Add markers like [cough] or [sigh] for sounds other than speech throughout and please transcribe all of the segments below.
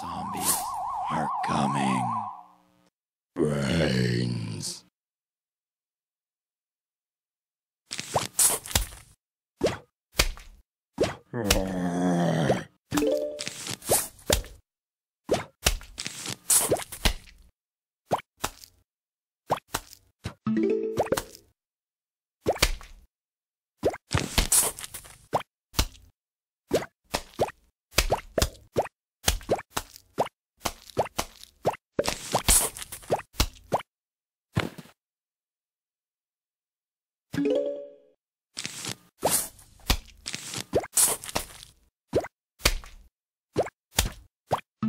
Zombies are coming. Brains. [laughs]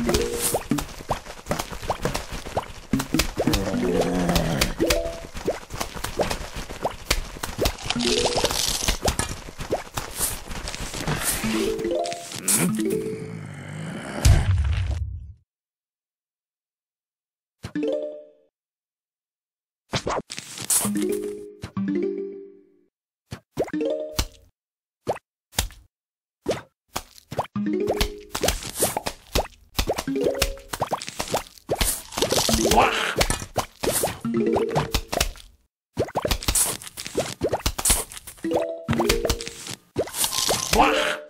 Brains. What?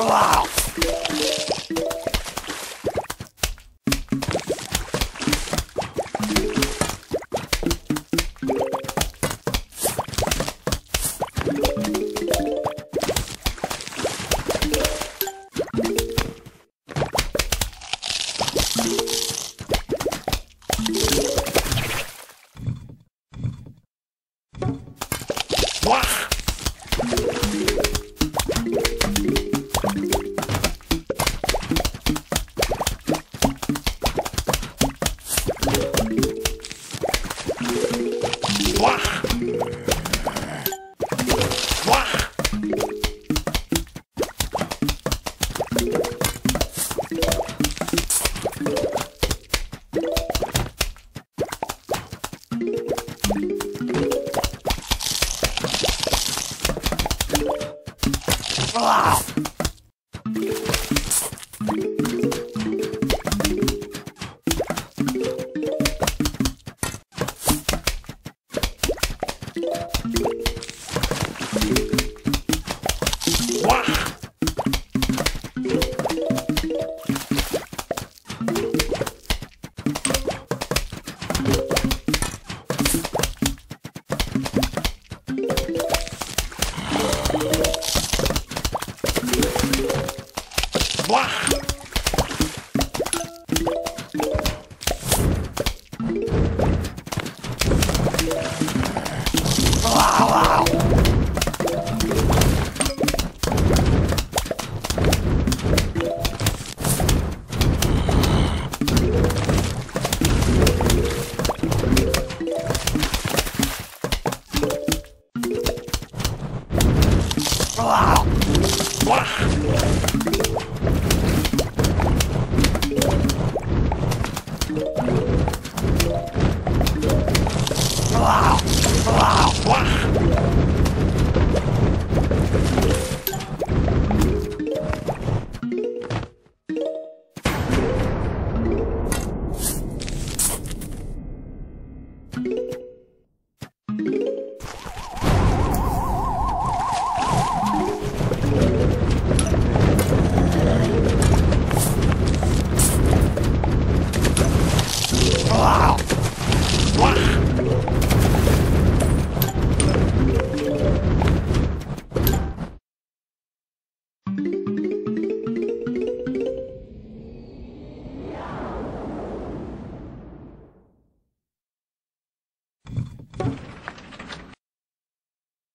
Wow!